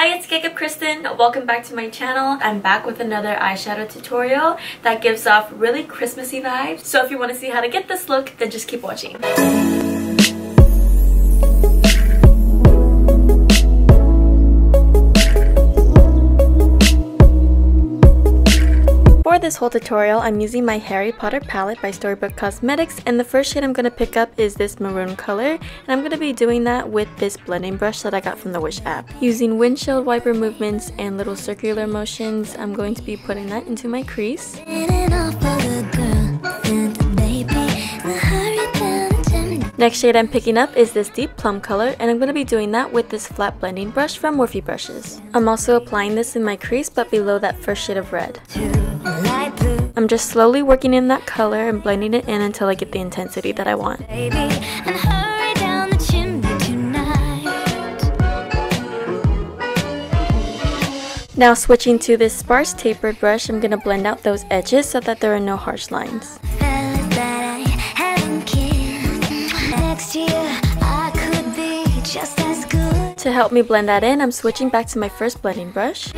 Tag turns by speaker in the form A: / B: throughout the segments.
A: Hi, it's Cake Christen. Welcome back to my channel. I'm back with another eyeshadow tutorial that gives off really Christmassy vibes. So if you want to see how to get this look, then just keep watching. This whole tutorial, I'm using my Harry Potter palette by Storybook Cosmetics and the first shade I'm going to pick up is this maroon color and I'm going to be doing that with this blending brush that I got from the Wish app. Using windshield wiper movements and little circular motions, I'm going to be putting that into my crease. Next shade I'm picking up is this deep plum color and I'm going to be doing that with this flat blending brush from Morphe Brushes. I'm also applying this in my crease but below that first shade of red. I'm just slowly working in that color and blending it in until I get the intensity that I want. Now switching to this sparse tapered brush, I'm going to blend out those edges so that there are no harsh lines. To help me blend that in, I'm switching back to my first blending brush.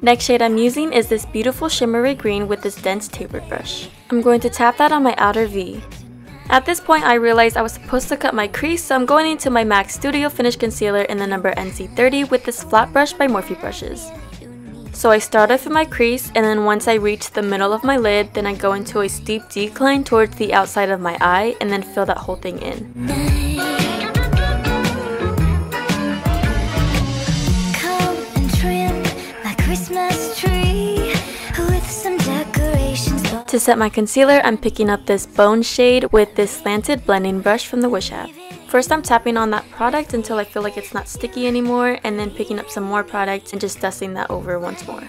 A: Next shade I'm using is this beautiful shimmery green with this dense tapered brush. I'm going to tap that on my outer V. At this point I realized I was supposed to cut my crease so I'm going into my MAC Studio Finish Concealer in the number NC30 with this flat brush by Morphe Brushes. So I start off in my crease and then once I reach the middle of my lid, then I go into a steep decline towards the outside of my eye and then fill that whole thing in. To set my concealer, I'm picking up this bone shade with this slanted blending brush from the Wish app. First I'm tapping on that product until I feel like it's not sticky anymore and then picking up some more product and just dusting that over once more.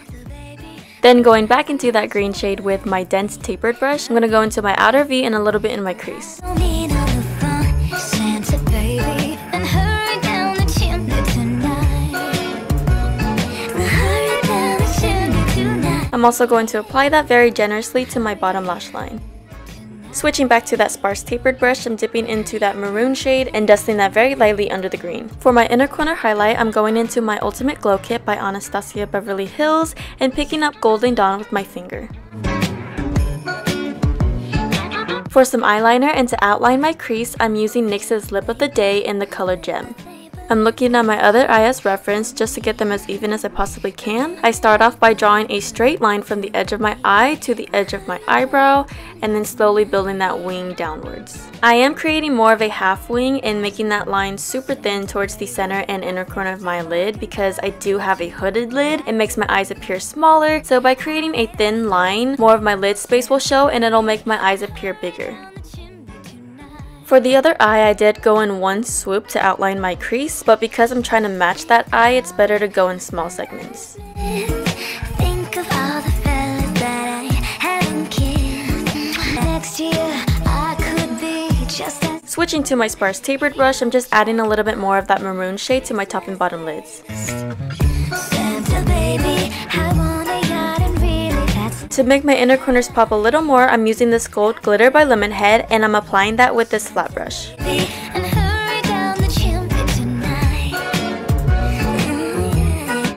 A: Then going back into that green shade with my dense tapered brush, I'm going to go into my outer V and a little bit in my crease. I'm also going to apply that very generously to my bottom lash line. Switching back to that sparse tapered brush, I'm dipping into that maroon shade and dusting that very lightly under the green. For my inner corner highlight, I'm going into my Ultimate Glow Kit by Anastasia Beverly Hills and picking up Golden Dawn with my finger. For some eyeliner and to outline my crease, I'm using NYX's Lip of the Day in the color Gem. I'm looking at my other as reference just to get them as even as I possibly can. I start off by drawing a straight line from the edge of my eye to the edge of my eyebrow and then slowly building that wing downwards. I am creating more of a half wing and making that line super thin towards the center and inner corner of my lid because I do have a hooded lid. It makes my eyes appear smaller so by creating a thin line, more of my lid space will show and it'll make my eyes appear bigger. For the other eye, I did go in one swoop to outline my crease, but because I'm trying to match that eye, it's better to go in small segments. Switching to my sparse tapered brush, I'm just adding a little bit more of that maroon shade to my top and bottom lids. To make my inner corners pop a little more, I'm using this gold glitter by Lemonhead and I'm applying that with this flat brush.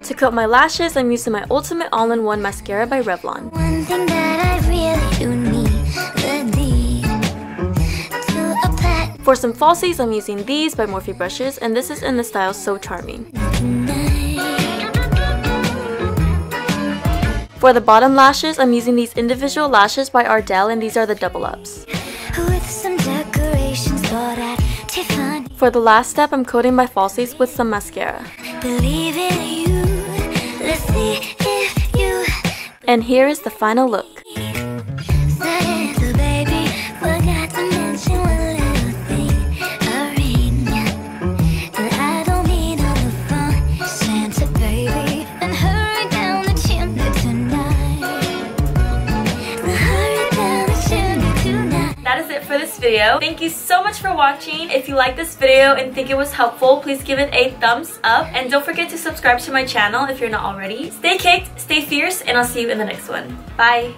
A: To coat my lashes, I'm using my Ultimate All-in-One Mascara by Revlon. For some falsies, I'm using these by Morphe Brushes and this is in the style So Charming. For the bottom lashes, I'm using these individual lashes by Ardell and these are the double ups. For the last step, I'm coating my falsies with some mascara. And here is the final look. Video. Thank you so much for watching. If you like this video and think it was helpful, please give it a thumbs up. And don't forget to subscribe to my channel if you're not already. Stay caked, stay fierce, and I'll see you in the next one. Bye!